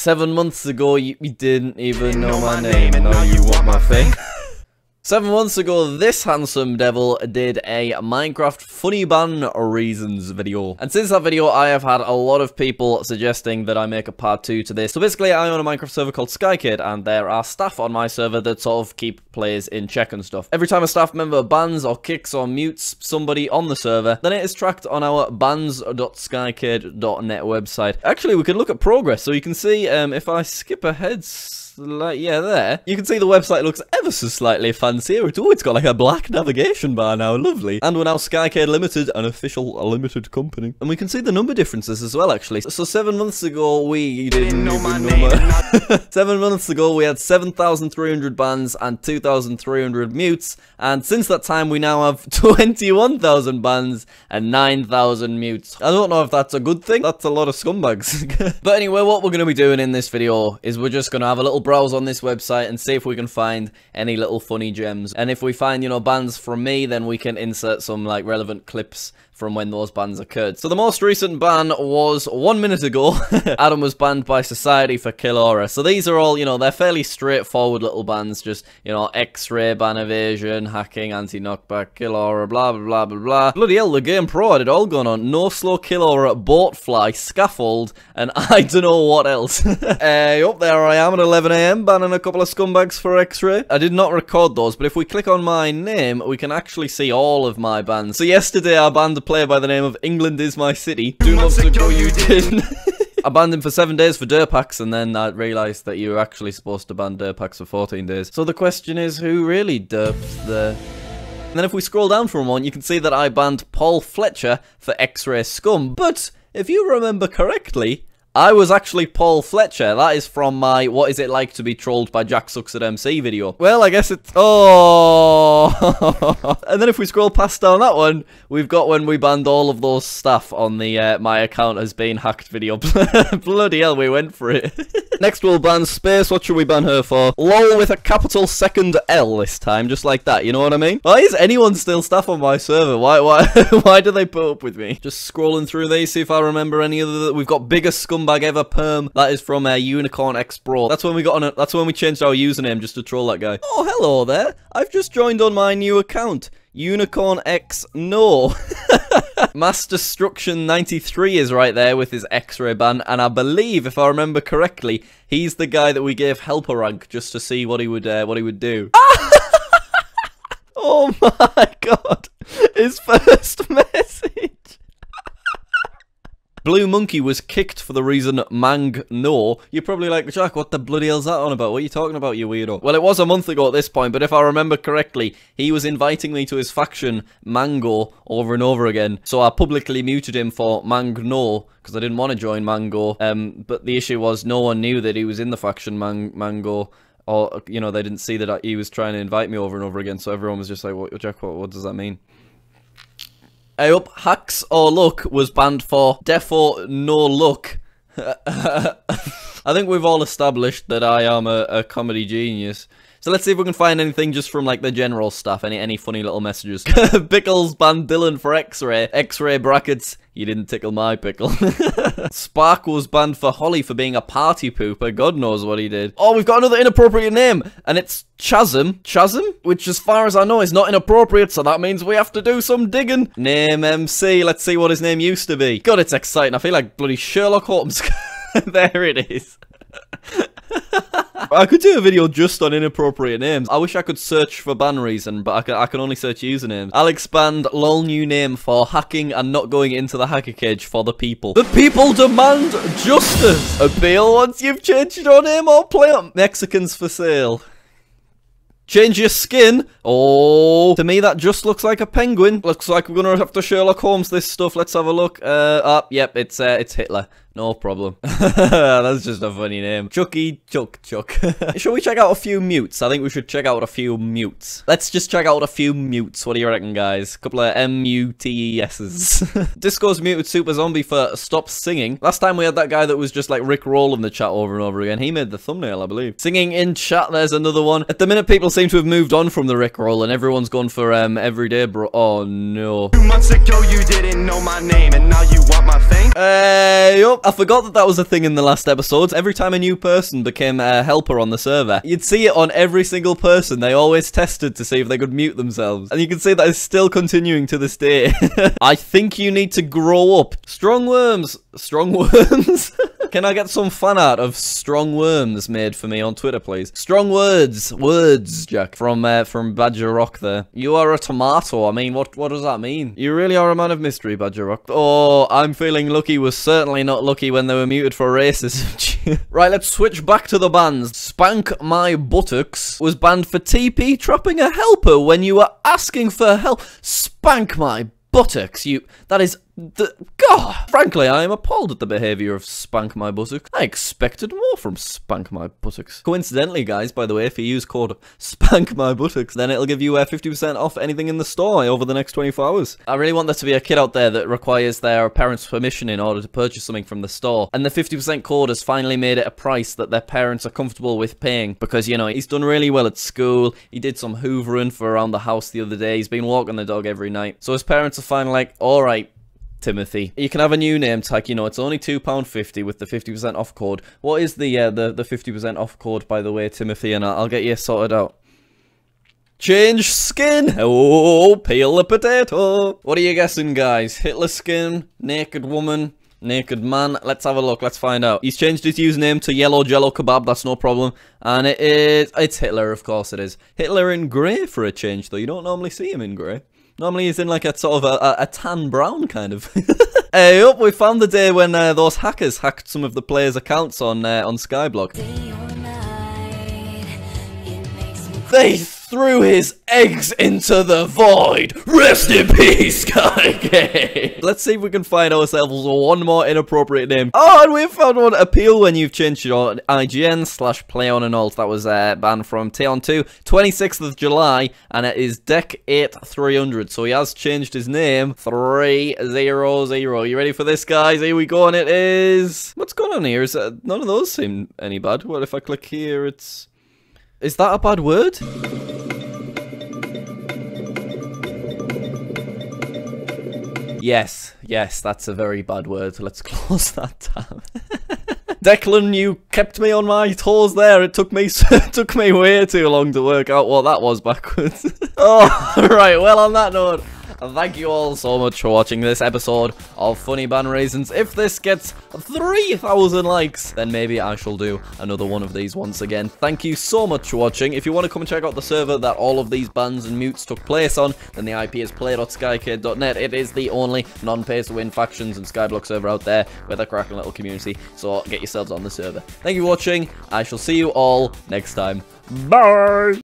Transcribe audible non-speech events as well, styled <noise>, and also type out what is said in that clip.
Seven months ago, you, you didn't even know, my name, and now you want my fame. <laughs> Seven months ago, this handsome devil did a Minecraft funny ban reasons video. And since that video, I have had a lot of people suggesting that I make a part two to this. So basically, I own a Minecraft server called Skycade, and there are staff on my server that sort of keep players in check and stuff. Every time a staff member bans or kicks or mutes somebody on the server, then it is tracked on our bans.skycade.net website. Actually, we can look at progress, so you can see um, if I skip ahead like yeah, there. You can see the website looks ever so slightly fancier. It's, oh, it's got like a black navigation bar now, lovely. And we're now Skycade Limited, an official limited company. And we can see the number differences as well, actually. So seven months ago, we didn't know my name. <laughs> seven months ago, we had 7,300 bans and 2,300 mutes. And since that time, we now have <laughs> 21,000 bans and 9,000 mutes. I don't know if that's a good thing. That's a lot of scumbags. <laughs> but anyway, what we're going to be doing in this video is we're just going to have a little browse on this website and see if we can find any little funny gems. And if we find, you know, bands from me, then we can insert some, like, relevant clips from when those bans occurred. So the most recent ban was one minute ago. <laughs> Adam was banned by Society for KillAura. So these are all, you know, they're fairly straightforward little bans. Just, you know, X-ray, ban evasion, hacking, anti-knockback, KillAura, blah, blah, blah, blah, blah. Bloody hell, the game pro had it all gone on. No slow KillAura, boat fly, scaffold, and <laughs> I don't know what else. <laughs> uh, up there I am at 11am, banning a couple of scumbags for X-ray. I did not record those, but if we click on my name, we can actually see all of my bans. So yesterday I banned a player by the name of England is my city. Two months ago you did. I banned him for seven days for Durpax, and then I realised that you were actually supposed to ban Durpax for 14 days. So the question is, who really derps the... And then if we scroll down for a moment, you can see that I banned Paul Fletcher for X-Ray Scum. But, if you remember correctly, I was actually Paul Fletcher. That is from my What Is It Like to Be Trolled by Jack Sucks at MC video. Well, I guess it's... Oh! <laughs> and then if we scroll past down that one, we've got when we banned all of those stuff on the uh, My Account Has Been Hacked video. <laughs> Bloody hell, we went for it. <laughs> Next we'll ban Space. What should we ban her for? LOL with a capital second L this time, just like that. You know what I mean? Why is anyone still staff on my server? Why why, why do they put up with me? Just scrolling through these, see if I remember any other... We've got Bigger scum scumbag ever perm. That is from uh, Unicorn X Pro. That's when we got on. A, that's when we changed our username just to troll that guy. Oh, hello there. I've just joined on my new account. Unicorn X No. <laughs> Master Destruction 93 is right there with his X-ray ban, and I believe, if I remember correctly, he's the guy that we gave helper rank just to see what he would uh, what he would do. <laughs> oh my god! His first <laughs> message. Blue Monkey was kicked for the reason Mang no. You're probably like, Jack, what the bloody hell's that on about? What are you talking about, you weirdo? Well, it was a month ago at this point, but if I remember correctly, he was inviting me to his faction, Mango, over and over again. So I publicly muted him for Mang no, because I didn't want to join Mango. Um, but the issue was no one knew that he was in the faction Mang Mango or you know they didn't see that he was trying to invite me over and over again so everyone was just like what jack what, what does that mean I hope Hacks or Luck was banned for defo no luck. <laughs> I think we've all established that I am a, a comedy genius. So let's see if we can find anything just from like the general stuff. Any any funny little messages. <laughs> Pickles banned Dylan for X-ray. X-ray brackets. You didn't tickle my pickle. <laughs> Spark was banned for Holly for being a party pooper. God knows what he did. Oh, we've got another inappropriate name. And it's Chasm. Chasm? Which, as far as I know, is not inappropriate, so that means we have to do some digging. Name MC. Let's see what his name used to be. God, it's exciting. I feel like bloody Sherlock Holmes. <laughs> <laughs> there it is. I could do a video just on inappropriate names. I wish I could search for ban reason, but I can, I can only search usernames. I'll expand lol new name for hacking and not going into the hacker cage for the people. The people demand justice! Appeal once you've changed your name or play up Mexicans for sale. Change your skin. Oh, to me that just looks like a penguin. Looks like we're gonna have to Sherlock Holmes this stuff. Let's have a look. Uh, ah, yep, it's uh, it's Hitler. No problem. <laughs> <laughs> That's just a funny name. Chucky Chuck Chuck. <laughs> should we check out a few mutes? I think we should check out a few mutes. Let's just check out a few mutes. What do you reckon, guys? A couple of M-U-T-E-S's. Disco's muted Super Zombie for Stop Singing. Last time we had that guy that was just like Rick Roll in the chat over and over again. He made the thumbnail, I believe. Singing in chat, there's another one. At the minute, people seem to have moved on from the Rick Roll and everyone's gone for um Everyday Bro. Oh, no. Two months ago, you didn't know my name and now you want my fame? Hey, up. I forgot that that was a thing in the last episodes. Every time a new person became a helper on the server, you'd see it on every single person. They always tested to see if they could mute themselves. And you can see that is still continuing to this day. <laughs> I think you need to grow up. Strong worms. Strong <laughs> worms? Can I get some fan art of strong worms made for me on Twitter, please? Strong words, words, Jack, from uh, from Badger Rock. There, you are a tomato. I mean, what what does that mean? You really are a man of mystery, Badger Rock. Oh, I'm feeling lucky. Was certainly not lucky when they were muted for racism. <laughs> right, let's switch back to the bans. Spank my buttocks was banned for TP trapping a helper when you were asking for help. Spank my buttocks. You that is the, God, frankly, I am appalled at the behaviour of Spank My Buttocks. I expected more from Spank My Buttocks. Coincidentally, guys, by the way, if you use code Spank My Buttocks, then it'll give you 50% uh, off anything in the store over the next 24 hours. I really want there to be a kid out there that requires their parents' permission in order to purchase something from the store. And the 50% code has finally made it a price that their parents are comfortable with paying. Because, you know, he's done really well at school. He did some hoovering for around the house the other day. He's been walking the dog every night. So his parents are finally like, alright, Timothy. You can have a new name tag, you know, it's only £2.50 with the 50% off code. What is the uh, the the 50% off code, by the way, Timothy, and I'll get you sorted out. Change skin! Oh, peel the potato! What are you guessing, guys? Hitler skin, naked woman, naked man. Let's have a look. Let's find out. He's changed his username to Yellow Jello Kebab. That's no problem. And it is... It's Hitler, of course it is. Hitler in grey for a change, though. You don't normally see him in grey. Normally he's in like a sort of a, a, a tan brown kind of. <laughs> hey up, we found the day when uh, those hackers hacked some of the players' accounts on uh, on Skyblock. They threw his eggs into the void. Rest in peace, <laughs> Sky Let's see if we can find ourselves one more inappropriate name. Oh, and we found one. Appeal when you've changed your IGN slash play on and alt. That was uh, banned from Taeon 2, 26th of July, and it is Deck 8300. So he has changed his name. 300. You ready for this, guys? Here we go, and it is... What's going on here? Is uh, None of those seem any bad. Well, if I click here, it's... Is that a bad word? Yes, yes, that's a very bad word. Let's <laughs> close that down. Declan, you kept me on my toes there. It took me <laughs> it took me way too long to work out what that was backwards. <laughs> oh, right. Well, on that note, thank you all so much for watching this episode of Funny Ban Reasons. If this gets 3,000 likes, then maybe I shall do another one of these once again. Thank you so much for watching. If you want to come and check out the server that all of these bans and mutes took place on, then the IP is play.skycade.net. It is the only non-pay-to-win factions and Skyblock server out there with a cracking little community, so get yourselves on the server. Thank you for watching. I shall see you all next time. Bye!